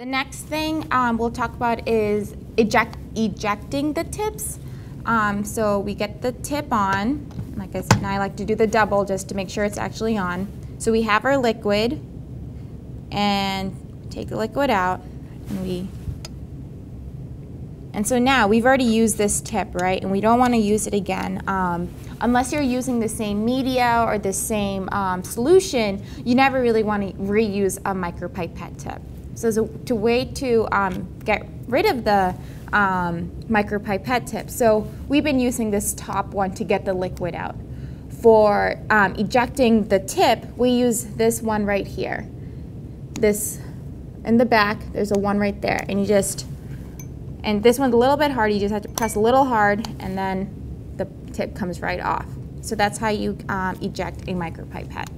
The next thing um, we'll talk about is eject, ejecting the tips. Um, so we get the tip on, like I said, and I like to do the double just to make sure it's actually on. So we have our liquid, and take the liquid out, and we, and so now we've already used this tip, right? And we don't want to use it again. Um, unless you're using the same media or the same um, solution, you never really want to reuse a micropipette tip. So a to way to um, get rid of the um, micropipette tip. So we've been using this top one to get the liquid out. For um, ejecting the tip, we use this one right here. This in the back, there's a one right there, and you just, and this one's a little bit hard, you just have to press a little hard, and then the tip comes right off. So that's how you um, eject a micropipette.